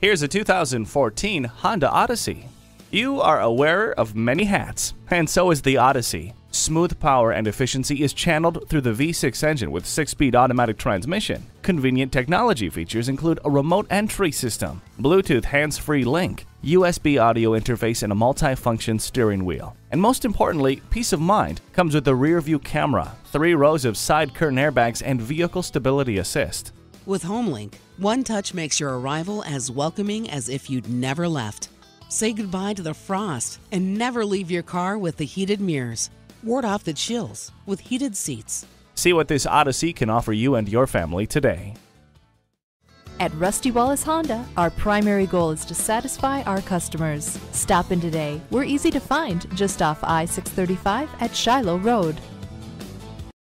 Here's a 2014 Honda Odyssey. You are a wearer of many hats, and so is the Odyssey. Smooth power and efficiency is channeled through the V6 engine with 6-speed automatic transmission. Convenient technology features include a remote entry system, Bluetooth hands-free link, USB audio interface, and a multi-function steering wheel. And most importantly, peace of mind comes with a rear-view camera, three rows of side curtain airbags, and vehicle stability assist. With HomeLink, one touch makes your arrival as welcoming as if you'd never left. Say goodbye to the frost and never leave your car with the heated mirrors. Ward off the chills with heated seats. See what this Odyssey can offer you and your family today. At Rusty Wallis Honda, our primary goal is to satisfy our customers. Stop in today. We're easy to find just off I 635 at Shiloh Road.